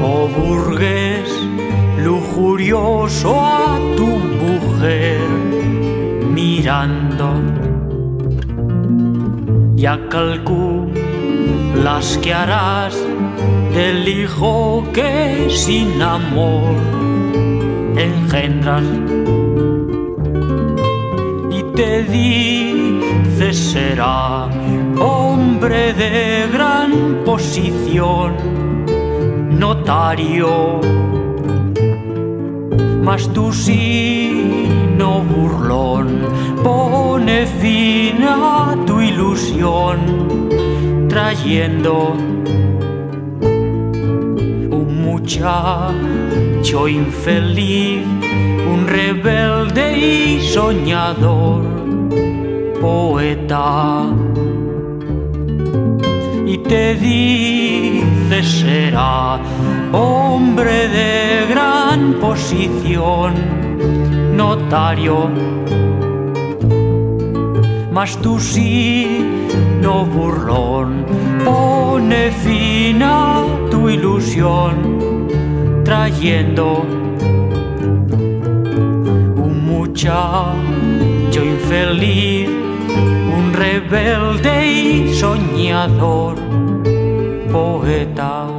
oh burgués, lujurioso a tu mujer mirando. Ya calculas que harás del hijo que sin amor engendras y te dices será hombre de gran posición, notario, mas tú sí no burlón, pone fin a tu ilusión, trayendo un muchacho infeliz, un rebelde y soñador, poeta te dice será hombre de gran posición, notario. Mas tú sí, no burlón, pone fin a tu ilusión, trayendo un muchacho infeliz rebelde y soñador, poeta.